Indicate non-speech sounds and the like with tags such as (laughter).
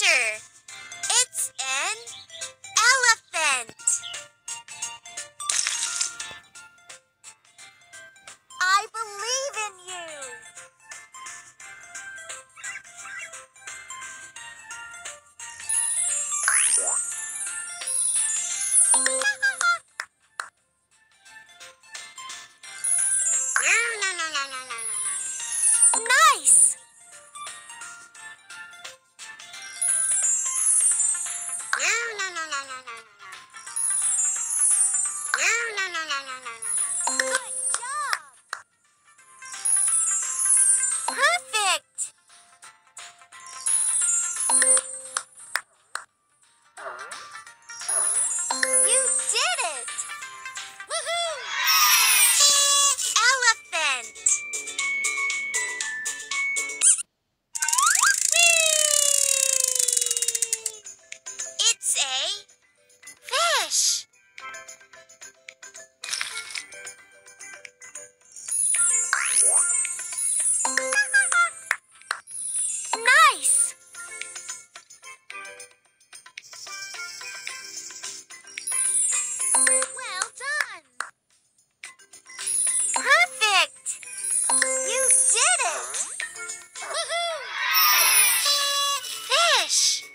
picture. It's an elephant. I believe in you. (laughs) nice! Tent. Yes!